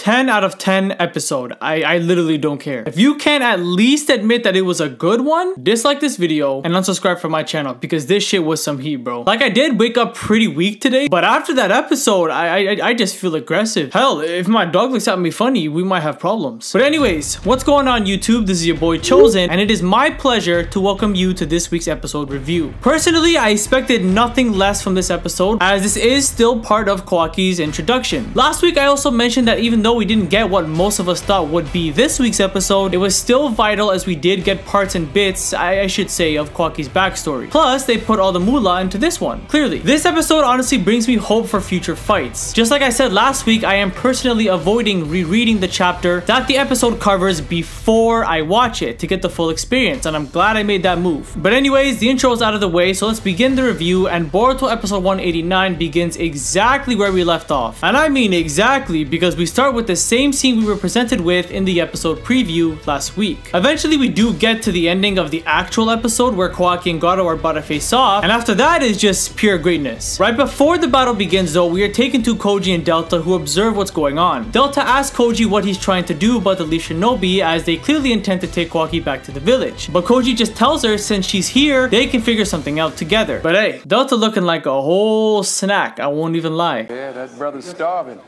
10 out of 10 episode. I, I literally don't care. If you can at least admit that it was a good one, dislike this video and unsubscribe from my channel because this shit was some heat, bro. Like I did wake up pretty weak today, but after that episode, I, I, I just feel aggressive. Hell, if my dog looks at me funny, we might have problems. But anyways, what's going on YouTube? This is your boy Chosen and it is my pleasure to welcome you to this week's episode review. Personally, I expected nothing less from this episode as this is still part of Kawaki's introduction. Last week, I also mentioned that even though though we didn't get what most of us thought would be this week's episode, it was still vital as we did get parts and bits, I, I should say, of Kawaki's backstory. Plus, they put all the moolah into this one, clearly. This episode honestly brings me hope for future fights. Just like I said last week, I am personally avoiding rereading the chapter that the episode covers before I watch it to get the full experience, and I'm glad I made that move. But anyways, the intro is out of the way, so let's begin the review, and Boruto episode 189 begins exactly where we left off. And I mean exactly, because we start with with the same scene we were presented with in the episode preview last week. Eventually we do get to the ending of the actual episode where Kawaki and Garo are about to face off, and after that is just pure greatness. Right before the battle begins though, we are taken to Koji and Delta who observe what's going on. Delta asks Koji what he's trying to do about the Leaf Shinobi as they clearly intend to take Kawaki back to the village. But Koji just tells her since she's here, they can figure something out together. But hey, Delta looking like a whole snack, I won't even lie. Yeah, that brother's starving.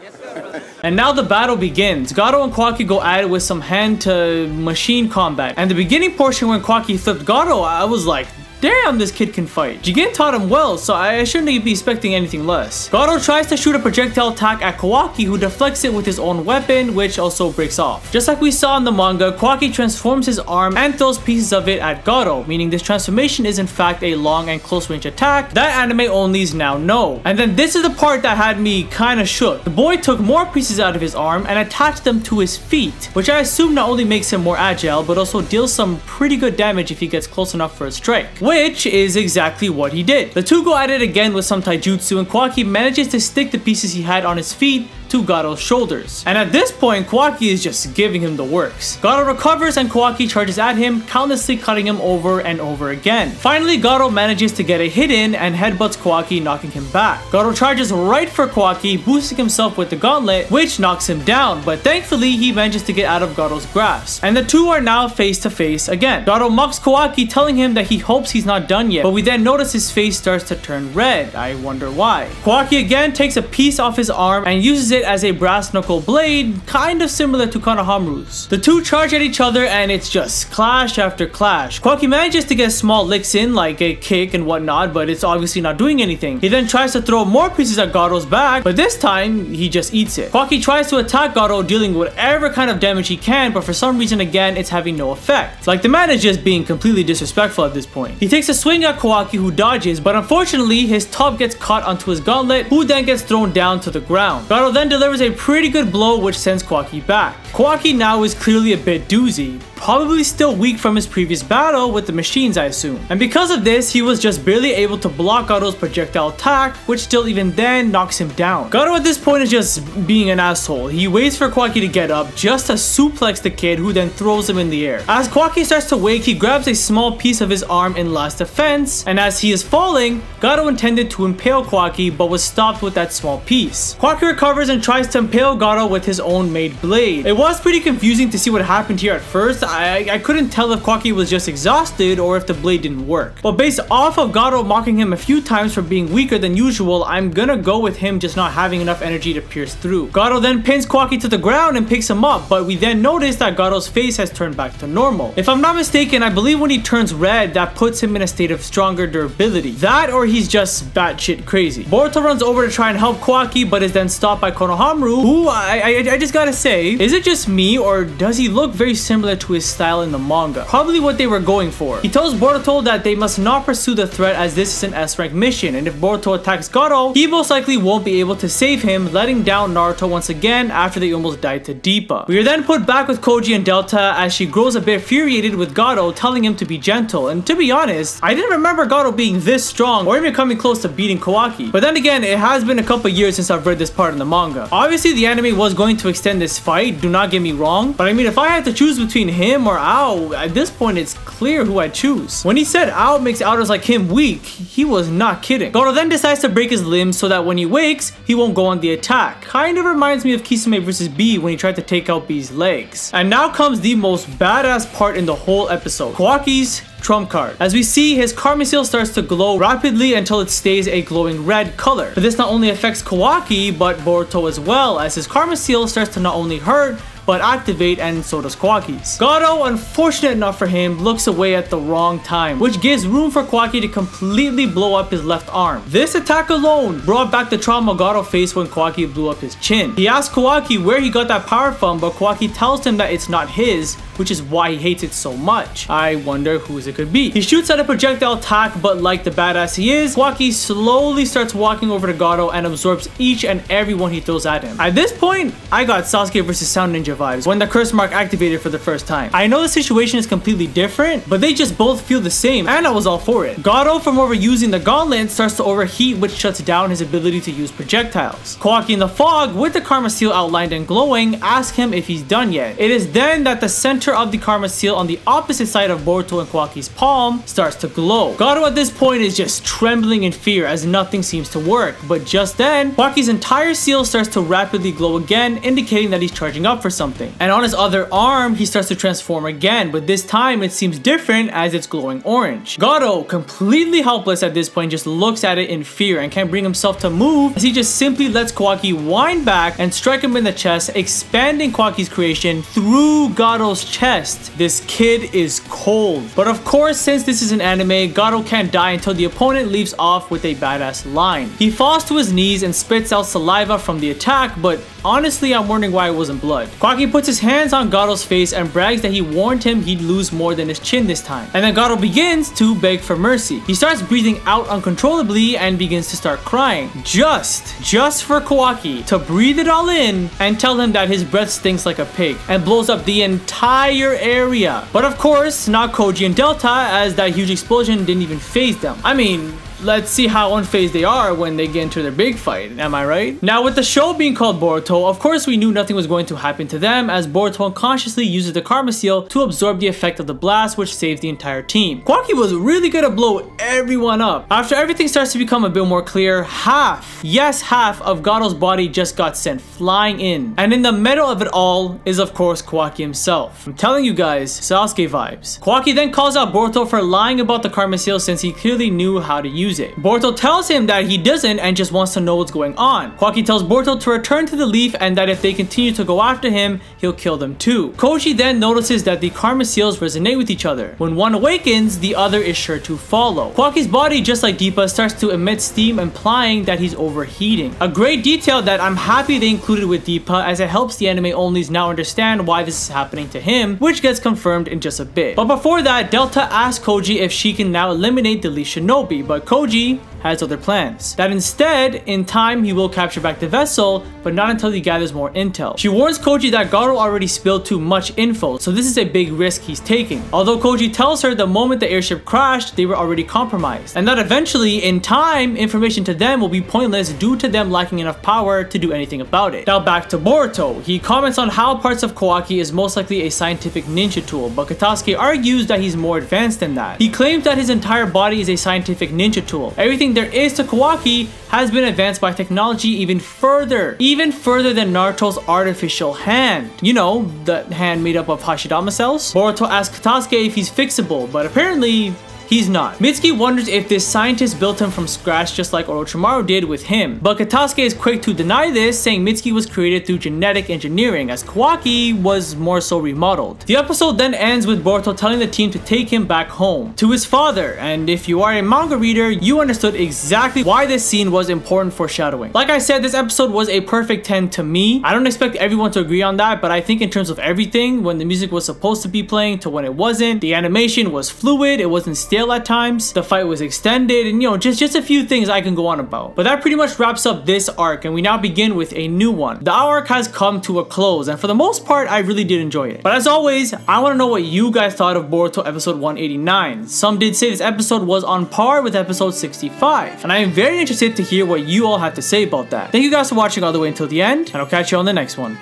and now the battle battle begins. Garo and Kawaki go at it with some hand to machine combat. And the beginning portion when Kawaki flipped Garo, I was like, Damn, this kid can fight. Jigen taught him well, so I shouldn't be expecting anything less. Garo tries to shoot a projectile attack at Kawaki who deflects it with his own weapon, which also breaks off. Just like we saw in the manga, Kawaki transforms his arm and throws pieces of it at Garo, meaning this transformation is in fact a long and close range attack that anime onlys now know. And then this is the part that had me kinda shook. The boy took more pieces out of his arm and attached them to his feet, which I assume not only makes him more agile, but also deals some pretty good damage if he gets close enough for a strike which is exactly what he did. The two go at it again with some taijutsu and Kawaki manages to stick the pieces he had on his feet to Garo's shoulders. And at this point, Kawaki is just giving him the works. Garo recovers and Kawaki charges at him, countlessly cutting him over and over again. Finally, Garo manages to get a hit in and headbutts Kawaki, knocking him back. Garo charges right for Kawaki, boosting himself with the gauntlet, which knocks him down, but thankfully he manages to get out of Garo's grasp. And the two are now face to face again. Garo mocks Kawaki, telling him that he hopes he's not done yet, but we then notice his face starts to turn red. I wonder why. Kawaki again takes a piece off his arm and uses it it as a brass knuckle blade, kind of similar to Konohamaru's. The two charge at each other and it's just clash after clash. Kawaki manages to get small licks in like a kick and whatnot, but it's obviously not doing anything. He then tries to throw more pieces at Garo's back, but this time he just eats it. Kawaki tries to attack Garo dealing whatever kind of damage he can, but for some reason again it's having no effect. Like the man is just being completely disrespectful at this point. He takes a swing at Kawaki who dodges, but unfortunately his top gets caught onto his gauntlet, who then gets thrown down to the ground. Garo then delivers a pretty good blow which sends Kawaki back. Kawaki now is clearly a bit doozy, probably still weak from his previous battle with the machines I assume. And because of this, he was just barely able to block Garo's projectile attack, which still even then knocks him down. Garo at this point is just being an asshole. He waits for Kawaki to get up just to suplex the kid who then throws him in the air. As Kawaki starts to wake, he grabs a small piece of his arm in last defense, and as he is falling, Garo intended to impale Kawaki but was stopped with that small piece. Kawaki recovers and tries to impale Garo with his own made blade. It was pretty confusing to see what happened here at first, I, I couldn't tell if Kawaki was just exhausted or if the blade didn't work. But based off of Garo mocking him a few times for being weaker than usual, I'm gonna go with him just not having enough energy to pierce through. Garo then pins Kawaki to the ground and picks him up, but we then notice that Garo's face has turned back to normal. If I'm not mistaken, I believe when he turns red, that puts him in a state of stronger durability. That or he's just batshit crazy. Boruto runs over to try and help Kawaki, but is then stopped by Konohamaru, who I, I, I just gotta say, is it just me or does he look very similar to his style in the manga. Probably what they were going for. He tells Boruto that they must not pursue the threat as this is an S-rank mission and if Boruto attacks Garo, he most likely won't be able to save him, letting down Naruto once again after they almost died to Deepa. We are then put back with Koji and Delta as she grows a bit furiated with Garo telling him to be gentle and to be honest, I didn't remember Garo being this strong or even coming close to beating Kawaki. But then again, it has been a couple years since I've read this part in the manga. Obviously the anime was going to extend this fight, do not get me wrong, but I mean if I had to choose between him him or Ao, at this point it's clear who I choose. When he said Ao makes outers like him weak, he was not kidding. Garo then decides to break his limbs so that when he wakes, he won't go on the attack. Kind of reminds me of Kisame versus B when he tried to take out B's legs. And now comes the most badass part in the whole episode. Kawaki's trump card. As we see, his Karma Seal starts to glow rapidly until it stays a glowing red color. But this not only affects Kawaki, but Boruto as well, as his Karma Seal starts to not only hurt, but activate and so does Kawaki's. Garo, unfortunate enough for him, looks away at the wrong time, which gives room for Kawaki to completely blow up his left arm. This attack alone brought back the trauma Garo faced when Kawaki blew up his chin. He asks Kawaki where he got that power from, but Kawaki tells him that it's not his, which is why he hates it so much. I wonder whose it could be. He shoots at a projectile attack, but like the badass he is, Kawaki slowly starts walking over to Garo and absorbs each and every one he throws at him. At this point, I got Sasuke versus Sound Ninja vibes when the curse mark activated for the first time. I know the situation is completely different, but they just both feel the same, and I was all for it. Garo, from overusing the gauntlet, starts to overheat, which shuts down his ability to use projectiles. Kawaki in the fog, with the Karma Seal outlined and glowing, asks him if he's done yet. It is then that the center of the Karma Seal on the opposite side of Boruto and Kawaki's palm starts to glow. Garo at this point is just trembling in fear as nothing seems to work, but just then, Kawaki's entire seal starts to rapidly glow again, indicating that he's charging up for something. And on his other arm, he starts to transform again, but this time it seems different as it's glowing orange. Garo, completely helpless at this point, just looks at it in fear and can't bring himself to move as he just simply lets Kawaki wind back and strike him in the chest, expanding Kawaki's creation through Garo's chest. This kid is cold. But of course, since this is an anime, Garo can't die until the opponent leaves off with a badass line. He falls to his knees and spits out saliva from the attack, but honestly, I'm wondering why it wasn't blood. Kawaki puts his hands on Garo's face and brags that he warned him he'd lose more than his chin this time. And then Garo begins to beg for mercy. He starts breathing out uncontrollably and begins to start crying. Just, just for Kawaki to breathe it all in and tell him that his breath stinks like a pig and blows up the entire area. But of course, not Koji and Delta as that huge explosion didn't even phase them. I mean, let's see how unfazed they are when they get into their big fight, am I right? Now with the show being called Boruto, of course we knew nothing was going to happen to them as Boruto unconsciously uses the Karma Seal to absorb the effect of the blast which saves the entire team. Kawaki was really to blow everyone up. After everything starts to become a bit more clear, half, yes half of Garo's body just got sent flying in. And in the middle of it all is of course Kawaki himself. I'm telling you guys, Sasuke vibes. Kawaki then calls out Boruto for lying about the Karma Seal since he clearly knew how to use use it. Boruto tells him that he doesn't and just wants to know what's going on. Kawaki tells Boruto to return to the leaf and that if they continue to go after him, he'll kill them too. Koji then notices that the Karma Seals resonate with each other. When one awakens, the other is sure to follow. Kawaki's body, just like Deepa, starts to emit steam implying that he's overheating. A great detail that I'm happy they included with Deepa as it helps the anime onlys now understand why this is happening to him, which gets confirmed in just a bit. But before that, Delta asks Koji if she can now eliminate the Leaf Shinobi, but Koji Koji has other plans. That instead, in time, he will capture back the vessel, but not until he gathers more intel. She warns Koji that Garo already spilled too much info, so this is a big risk he's taking. Although Koji tells her the moment the airship crashed, they were already compromised, and that eventually, in time, information to them will be pointless due to them lacking enough power to do anything about it. Now back to Boruto. He comments on how parts of Kawaki is most likely a scientific ninja tool, but Katasuke argues that he's more advanced than that. He claims that his entire body is a scientific ninja tool. Everything there is to Kawaki has been advanced by technology even further, even further than Naruto's artificial hand. You know, the hand made up of Hashirama cells? Boruto asks Katasuke if he's fixable, but apparently He's not. Mitsuki wonders if this scientist built him from scratch just like Orochimaru did with him. But Katasuke is quick to deny this, saying Mitsuki was created through genetic engineering, as Kawaki was more so remodeled. The episode then ends with Boruto telling the team to take him back home, to his father, and if you are a manga reader, you understood exactly why this scene was important foreshadowing. Like I said, this episode was a perfect 10 to me. I don't expect everyone to agree on that, but I think in terms of everything, when the music was supposed to be playing to when it wasn't, the animation was fluid, it wasn't at times. The fight was extended and you know, just, just a few things I can go on about. But that pretty much wraps up this arc and we now begin with a new one. The arc has come to a close and for the most part, I really did enjoy it. But as always, I want to know what you guys thought of Boruto episode 189. Some did say this episode was on par with episode 65 and I am very interested to hear what you all have to say about that. Thank you guys for watching all the way until the end and I'll catch you on the next one.